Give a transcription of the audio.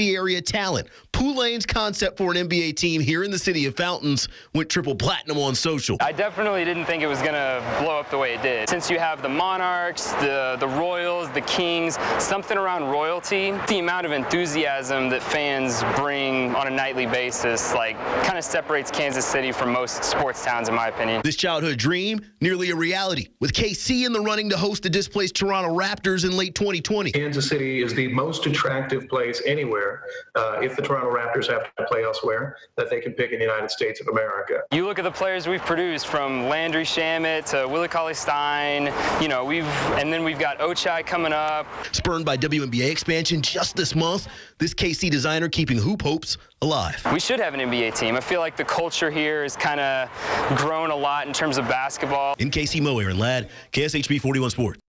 Area talent. Poulain's concept for an NBA team here in the city of Fountains went triple platinum on social. I definitely didn't think it was going to blow up the way it did. Since you have the Monarchs, the, the Royals, the Kings, something around royalty, the amount of enthusiasm that fans bring on a nightly basis, like, kind of separates Kansas City from most sports towns, in my opinion. This childhood dream, nearly a reality, with KC in the running to host the displaced Toronto Raptors in late 2020. Kansas City is the most attractive place anywhere uh, if the Toronto Raptors have to play elsewhere that they can pick in the United States of America. You look at the players we've produced from Landry Shamet to Willie Cauley Stein, you know, we've, and then we've got Ochai coming up. Spurned by WNBA expansion just this month, this KC designer keeping hoop hopes alive. We should have an NBA team. I feel like the culture here has kind of grown a lot in terms of basketball. In KC Mo, Aaron Ladd, KSHB 41 Sports.